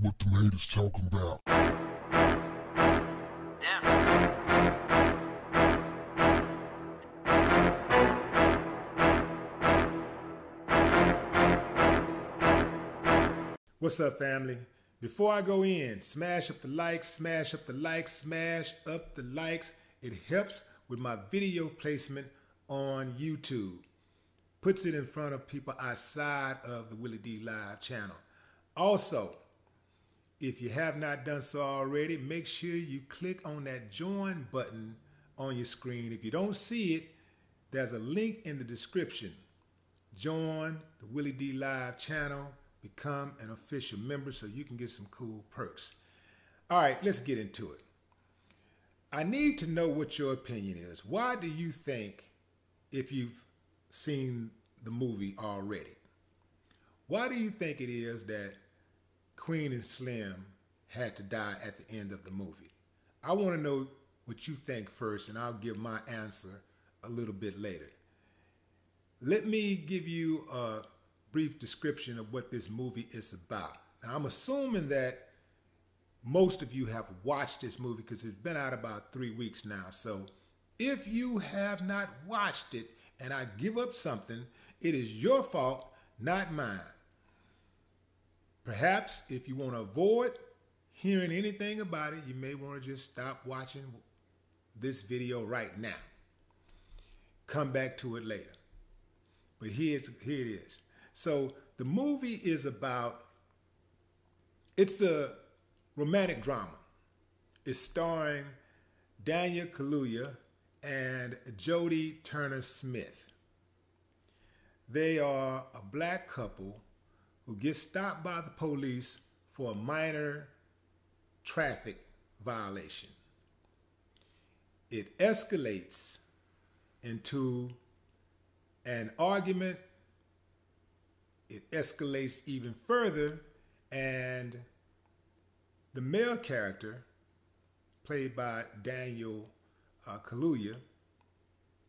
what the haters talking about. What's up, family? Before I go in, smash up the likes, smash up the likes, smash up the likes. It helps with my video placement on YouTube. Puts it in front of people outside of the Willie D Live channel. Also, if you have not done so already, make sure you click on that join button on your screen. If you don't see it, there's a link in the description. Join the Willie D Live channel, become an official member so you can get some cool perks. All right, let's get into it. I need to know what your opinion is. Why do you think, if you've seen the movie already, why do you think it is that Queen and Slim had to die at the end of the movie? I want to know what you think first, and I'll give my answer a little bit later. Let me give you a brief description of what this movie is about. Now, I'm assuming that most of you have watched this movie because it's been out about three weeks now. So if you have not watched it and I give up something, it is your fault, not mine. Perhaps if you want to avoid hearing anything about it, you may want to just stop watching this video right now. Come back to it later. But here's, here it is. So the movie is about, it's a romantic drama. It's starring Daniel Kaluuya and Jodie Turner Smith. They are a black couple who gets stopped by the police for a minor traffic violation. It escalates into an argument. It escalates even further, and the male character, played by Daniel uh, Kaluuya,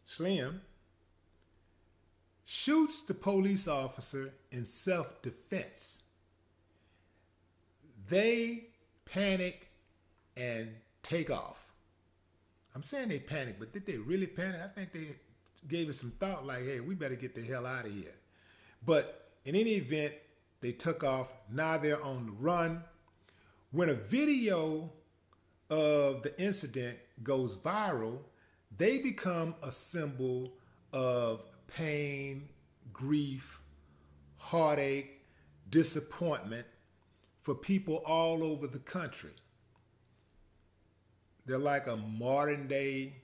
Slim, shoots the police officer in self defense. They panic and take off. I'm saying they panic, but did they really panic? I think they gave it some thought like, hey, we better get the hell out of here. But in any event, they took off. Now they're on the run. When a video of the incident goes viral, they become a symbol of pain, grief, heartache, disappointment for people all over the country. They're like a modern day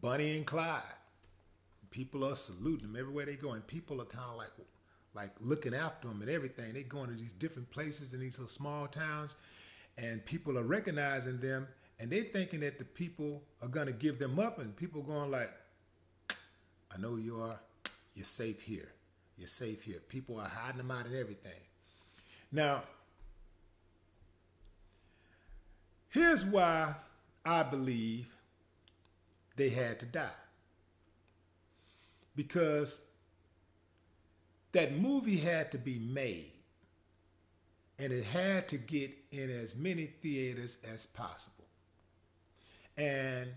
Bonnie and Clyde. People are saluting them everywhere they go, and people are kind of like, like looking after them and everything. They're going to these different places in these little small towns, and people are recognizing them, and they're thinking that the people are gonna give them up, and people going like, "I know you are. You're safe here. You're safe here." People are hiding them out and everything. Now, here's why I believe they had to die. Because that movie had to be made and it had to get in as many theaters as possible. And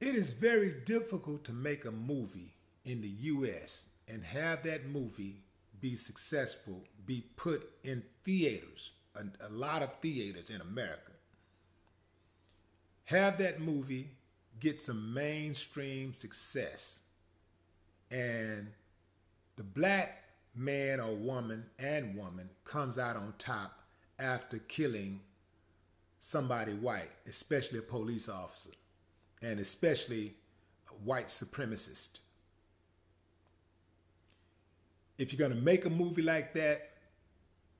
it is very difficult to make a movie in the US and have that movie be successful, be put in theaters, a, a lot of theaters in America. Have that movie get some mainstream success and the black man or woman and woman comes out on top after killing somebody white, especially a police officer, and especially white supremacist. If you're going to make a movie like that,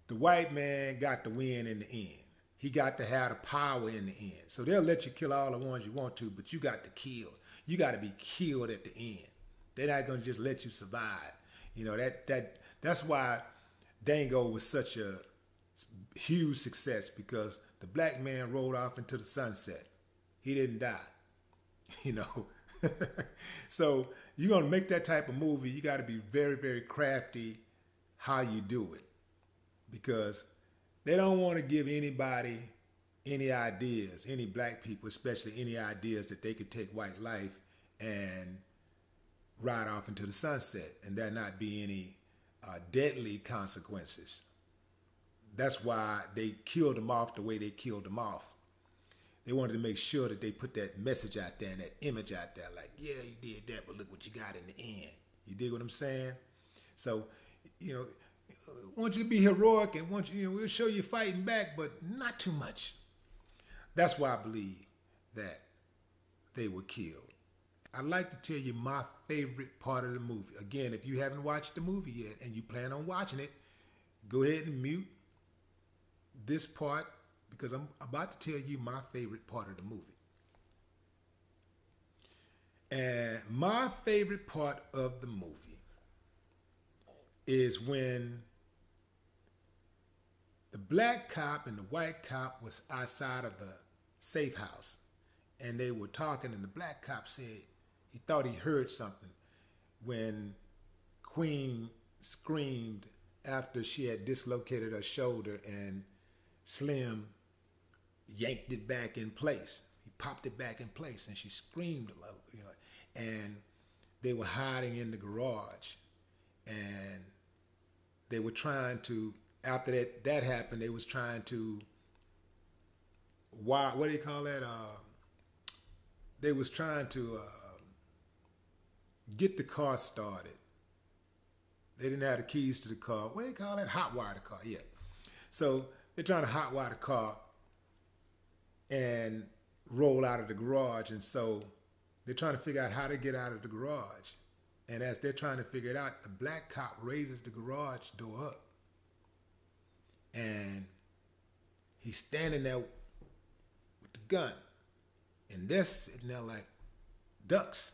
the white man got to win in the end. He got to have the power in the end. So they'll let you kill all the ones you want to, but you got to kill. You got to be killed at the end. They're not going to just let you survive. You know that that that's why Django was such a huge success because the black man rolled off into the sunset. He didn't die. You know. so you're gonna make that type of movie, you gotta be very, very crafty how you do it. Because they don't want to give anybody any ideas, any black people, especially any ideas that they could take white life and ride off into the sunset and there not be any uh, deadly consequences. That's why they killed them off the way they killed them off. They wanted to make sure that they put that message out there and that image out there, like, yeah, you did that, but look what you got in the end. You dig what I'm saying? So, you know, want you to be heroic and want you, you know, we'll show you fighting back, but not too much. That's why I believe that they were killed. I'd like to tell you my favorite part of the movie. Again, if you haven't watched the movie yet and you plan on watching it, go ahead and mute this part because I'm about to tell you my favorite part of the movie. And my favorite part of the movie is when the black cop and the white cop was outside of the safe house and they were talking and the black cop said he thought he heard something when Queen screamed after she had dislocated her shoulder and Slim yanked it back in place. He popped it back in place and she screamed you know, and they were hiding in the garage and they were trying to after that that happened they was trying to why what do you call that uh, they was trying to uh, get the car started. They didn't have the keys to the car. What do you call that? Hot wire the car yeah. So they're trying to hot wire the car and roll out of the garage and so they're trying to figure out how to get out of the garage and as they're trying to figure it out, the black cop raises the garage door up. And he's standing there with the gun. And they're sitting there like ducks.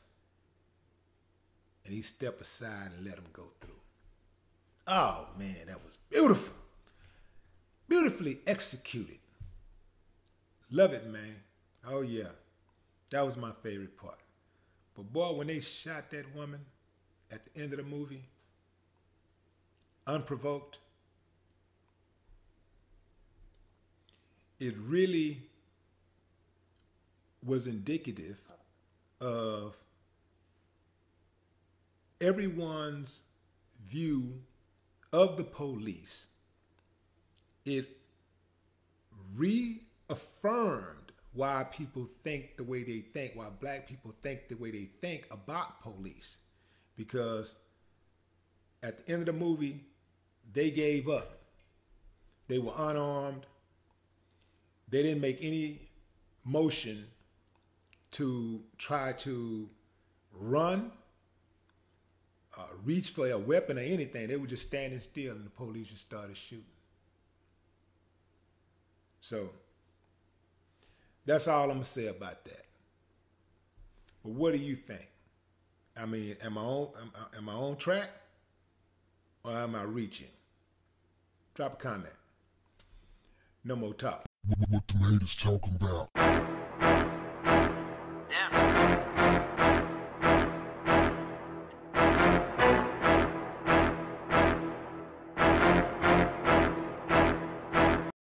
And he stepped aside and let him go through. Oh man, that was beautiful. Beautifully executed. Love it, man. Oh yeah. That was my favorite part. But boy, when they shot that woman, at the end of the movie, unprovoked, it really was indicative of everyone's view of the police. It reaffirmed why people think the way they think, why black people think the way they think about police because at the end of the movie, they gave up. They were unarmed. They didn't make any motion to try to run, uh, reach for a weapon or anything. They were just standing still and the police just started shooting. So that's all I'm gonna say about that. But what do you think? I mean, am I on am, am I on track, or am I reaching? Drop a comment. No more talk. What, the haters talking about? Yeah.